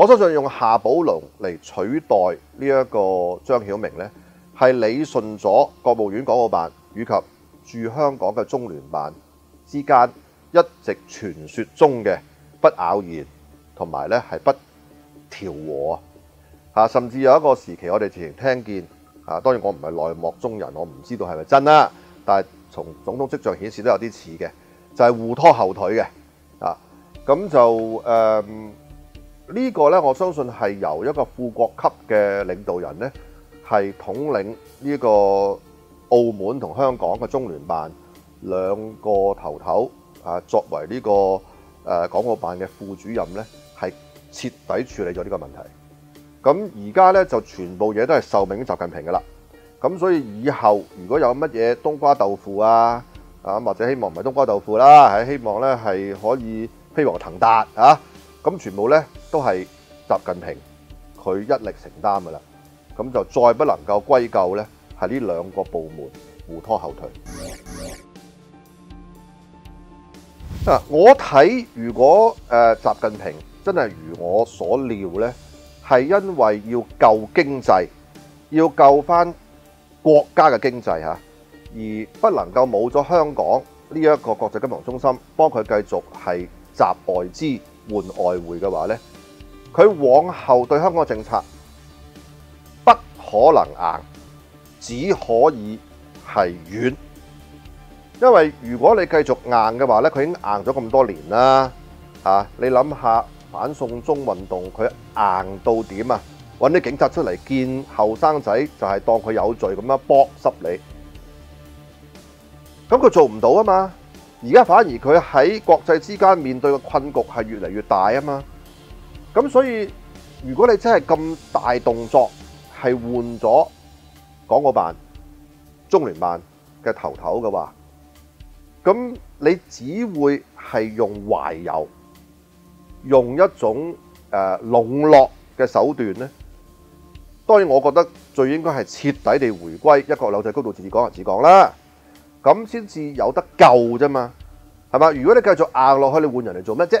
我相信用夏寶龍嚟取代呢一個張曉明呢，係理順咗國務院港澳辦以及駐香港嘅中聯辦之間一直傳説中嘅不咬言同埋咧係不調和啊！甚至有一個時期，我哋之前聽見啊，當然我唔係內幕中人，我唔知道係咪真啦。但係從總統跡象顯示都有啲似嘅，就係、互拖後腿嘅啊！咁就誒。嗯呢個呢，我相信係由一個副國級嘅領導人呢，係統領呢個澳門同香港嘅中聯辦兩個頭頭啊，作為呢個誒港澳辦嘅副主任呢，係徹底處理咗呢個問題。咁而家呢，就全部嘢都係受命於習近平㗎喇。咁所以以後如果有乜嘢冬瓜豆腐啊啊，或者希望唔係冬瓜豆腐啦，係希望呢係可以飛黃騰達啊！咁全部呢都係習近平佢一力承擔噶啦，咁就再不能夠歸咎呢係呢兩個部門互拖後腿。啊，我睇如果誒習近平真係如我所料呢，係因為要救經濟，要救翻國家嘅經濟嚇，而不能夠冇咗香港呢一個國際金融中心，幫佢繼續係集外資。換外匯嘅話呢，佢往後對香港嘅政策不可能硬，只可以係軟。因為如果你繼續硬嘅話呢，佢已經硬咗咁多年啦。啊，你諗下反送中運動，佢硬到點啊？揾啲警察出嚟見後生仔，就係當佢有罪咁樣剝濕你。咁佢做唔到啊嘛。而家反而佢喺國際之間面對嘅困局係越嚟越大啊嘛，咁所以如果你真係咁大動作係換咗港澳辦、中聯辦嘅頭頭嘅話，咁你只會係用懷柔，用一種誒籠絡嘅手段咧。當然，我覺得最應該係徹底地回歸一國兩制、高度自治、港人治港啦。咁先至有得救啫嘛，係嘛？如果你繼續硬落去，你換人嚟做咩啫？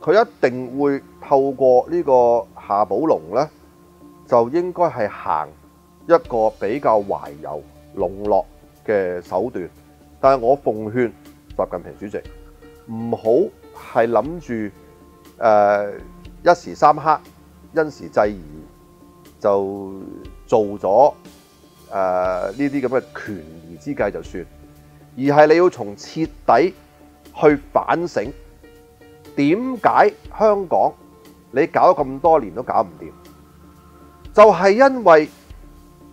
佢一定會透過呢個夏寶龍呢，就應該係行一個比較懷柔籠絡嘅手段。但係我奉勸習近平主席唔好係諗住誒一時三刻因時制宜就做咗。誒呢啲咁嘅權宜之計就算，而係你要從徹底去反省，點解香港你搞咁多年都搞唔掂？就係因為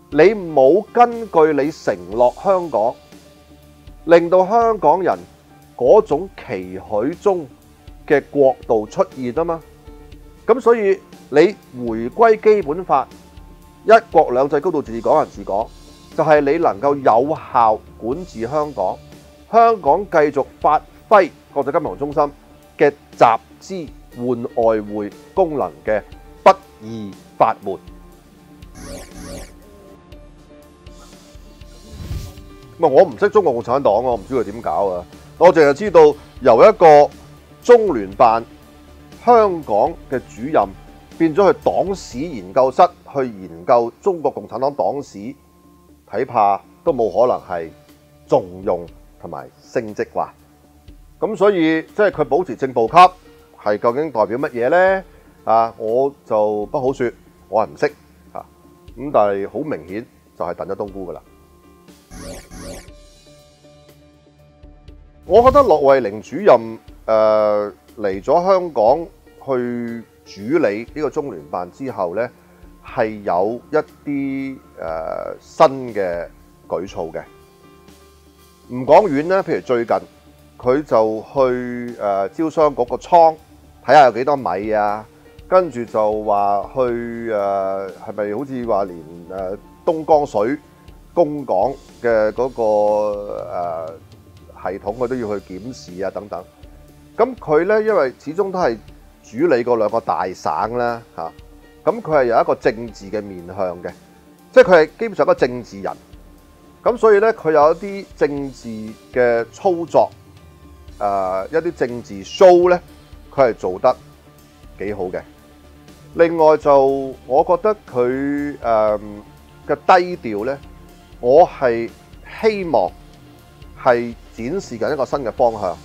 你冇根據你承諾香港，令到香港人嗰種期許中嘅國度出現啊嘛。咁所以你回歸基本法。一國兩制、高度自治、港人治港，就係你能夠有效管治香港，香港繼續發揮國際金融中心嘅集資換外匯功能嘅不二法門。唔係我唔識中國共產黨，我唔知佢點搞啊！我淨係知道由一個中聯辦香港嘅主任。變咗去黨史研究室去研究中國共產黨黨史，睇怕都冇可能係重用同埋升職啩。咁所以即係佢保持正部級，係究竟代表乜嘢呢？啊，我就不好说，我係唔識啊。咁但係好明顯就係燉咗冬菇噶啦。我覺得骆惠玲主任誒嚟咗香港去。主理呢個中聯辦之後呢，係有一啲誒、呃、新嘅舉措嘅。唔講遠咧，譬如最近佢就去誒、招商嗰個倉睇下有幾多米啊，跟住就話去誒係咪好似話連誒東江水供港嘅嗰、個、呃、系統佢都要去檢視啊等等。咁佢咧因為始終都係主理嗰兩個大省啦嚇，咁佢係有一個政治嘅面向嘅，即係佢係基本上一個政治人。咁所以咧佢有一啲政治嘅操作，呃、一啲政治 show 咧，佢係做得幾好嘅。另外就我覺得佢誒嘅低調咧，我係希望係展示緊一個新嘅方向，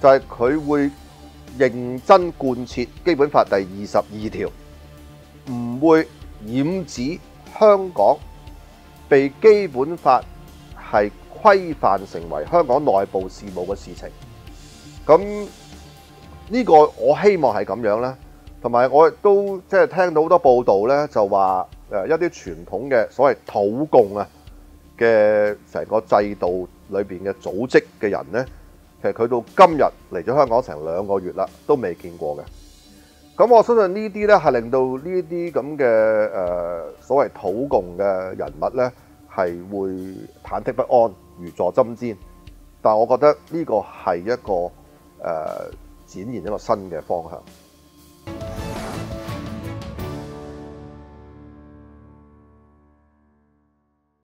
就係佢會認真貫徹基本法第二十二條，唔會染指香港被基本法係規範成為香港內部事務嘅事情。咁呢個我希望係咁樣啦。同埋我亦都即係聽到好多報道咧，就話誒一啲傳統嘅所謂土共啊嘅成個制度裏邊嘅組織嘅人咧，其實佢到今日嚟咗香港成兩個月啦，都未見過嘅。咁我相信呢啲咧係令到呢啲咁嘅誒所謂土共嘅人物咧係會忐忑不安、如坐針氈。但我覺得呢個係一個、呃、展現一個新嘅方向。